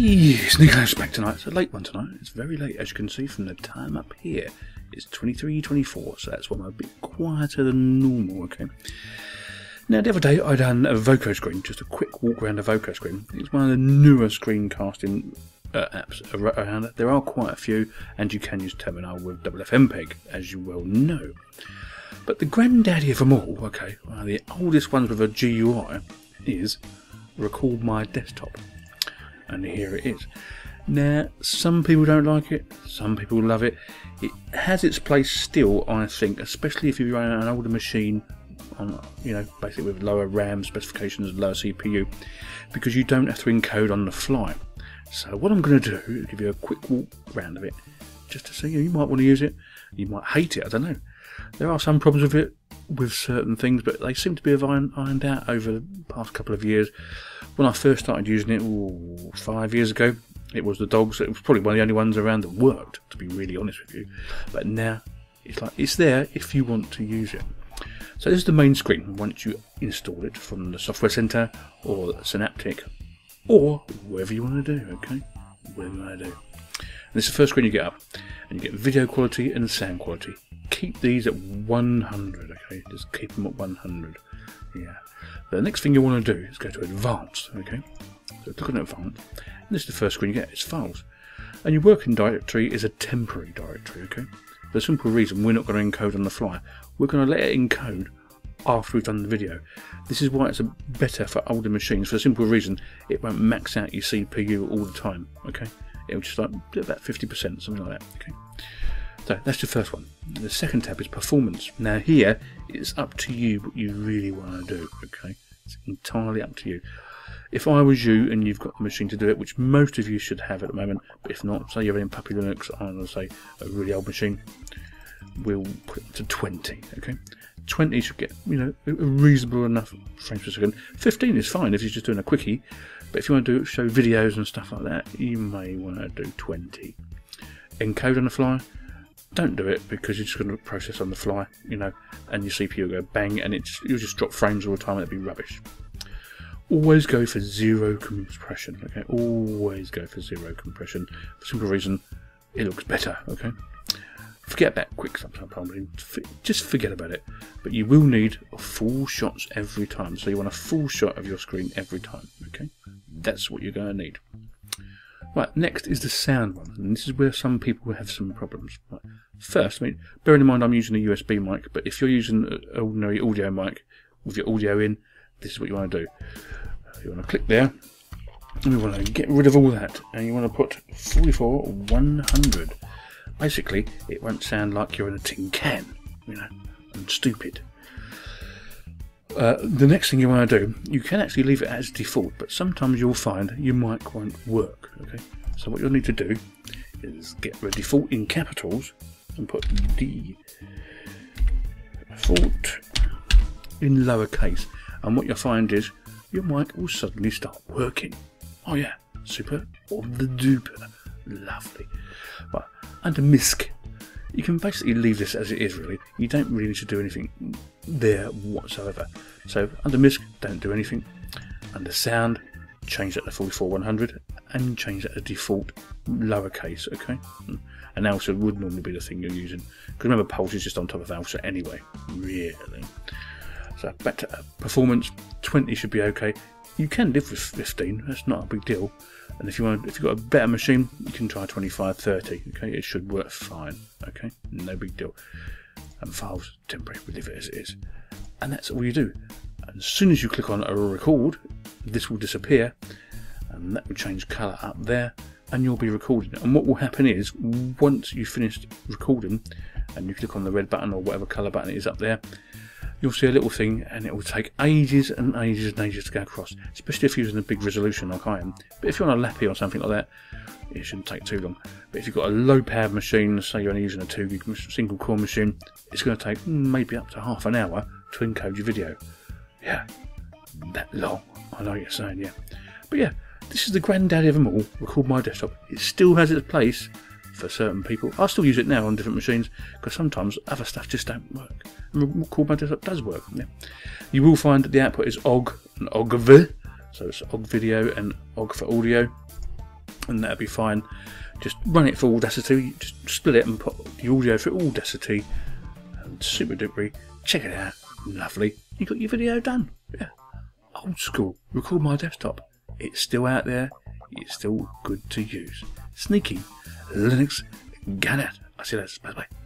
Sneeky Linux back tonight. It's a late one tonight. It's very late, as you can see from the time up here. It's 23.24, so that's why I'm a bit quieter than normal, okay? Now, the other day I done a Vokoscreen, just a quick walk around a Vokoscreen. It's one of the newer screencasting uh, apps around. There are quite a few, and you can use Terminal with FFmpeg, as you well know. But the granddaddy of them all, okay, one of the oldest ones with a GUI, is Record My Desktop and here it is. Now, some people don't like it, some people love it. It has its place still, I think, especially if you're running an older machine on, you know, basically with lower RAM specifications, lower CPU, because you don't have to encode on the fly. So what I'm going to do is give you a quick walk round of it, just to see you might want to use it, you might hate it, I don't know. There are some problems with it, with certain things, but they seem to be ironed out over the past couple of years. When I first started using it, ooh, five years ago, it was the dogs. It was probably one of the only ones around that worked, to be really honest with you. But now it's like it's there if you want to use it. So this is the main screen once you install it from the software center or Synaptic or whatever you want to do. Okay, whatever you want to do. And this is the first screen you get up, and you get video quality and sound quality. Keep these at 100. Just keep them at 100. Yeah. The next thing you want to do is go to Advanced, okay? So click on Advanced, and this is the first screen you get, it's Files. And your working directory is a temporary directory, okay? For the simple reason we're not going to encode on the fly. We're going to let it encode after we've done the video. This is why it's better for older machines, for the simple reason it won't max out your CPU all the time, okay? It'll just like about 50%, something like that, okay? So that's the first one. The second tab is performance. Now here it's up to you what you really want to do. Okay, it's entirely up to you. If I was you and you've got the machine to do it, which most of you should have at the moment, but if not, say you're in Puppy Linux on say a really old machine, we'll put it to 20. Okay, 20 should get you know a reasonable enough frames per second. 15 is fine if you're just doing a quickie, but if you want to do show videos and stuff like that, you may want to do 20. Encode on the fly, don't do it because you're just going to process on the fly, you know, and your CPU will go bang and it's you'll just drop frames all the time and it'll be rubbish. Always go for zero compression, okay? Always go for zero compression. For simple reason, it looks better, okay? Forget about quick sometimes, just forget about it. But you will need full shots every time. So you want a full shot of your screen every time, okay? That's what you're going to need. Right, next is the sound one, and this is where some people have some problems. Right. First, I mean, bearing in mind I'm using a USB mic, but if you're using an ordinary audio mic with your audio in, this is what you want to do. You want to click there, and you want to get rid of all that, and you want to put 44 100. Basically, it won't sound like you're in a tin can, you know, and stupid. Uh, the next thing you want to do, you can actually leave it as default, but sometimes you'll find your mic won't work. Okay, so what you'll need to do is get the default in capitals and put D default in lowercase, and what you'll find is your mic will suddenly start working. Oh yeah, super or the duper, lovely. But under MISC, you can basically leave this as it is really. You don't really need to do anything there whatsoever. So under MISC, don't do anything. Under sound, change that to 44100 and change that to default lowercase, okay? And ALSA would normally be the thing you're using. Because remember, Pulse is just on top of ALSA anyway, really. So back to uh, performance, 20 should be okay. You can live with 15, that's not a big deal. And if you want, if you've got a better machine, you can try 25, 30. Okay, it should work fine. Okay, no big deal. And files temporary, we leave it as it is. And that's all you do. And as soon as you click on a record, this will disappear, and that will change colour up there, and you'll be recording. And what will happen is, once you've finished recording, and you click on the red button or whatever colour button it is up there, you'll see a little thing and it will take ages and ages and ages to go across, especially if you're using a big resolution like I am. But if you're on a Lappy or something like that, it shouldn't take too long. But if you've got a low powered machine, say you're only using a 2 gig single core machine, it's going to take maybe up to half an hour to encode your video. Yeah, that long. I know what you're saying, yeah. But yeah, this is the granddaddy of them all, Record My Desktop. It still has its place for certain people. I still use it now on different machines because sometimes other stuff just don't work. And Record My Desktop does work. Yeah. You will find that the output is OGG and OGV, so it's OGG video and OGG for audio. and that'll be fine. Just run it for Audacity, just split it and put the audio through Audacity, and super duper. Check it out, lovely. You got your video done. Yeah, old school. Record my desktop. It's still out there. It's still good to use. Sneeky Linux Gannet. I'll see you later. Bye bye.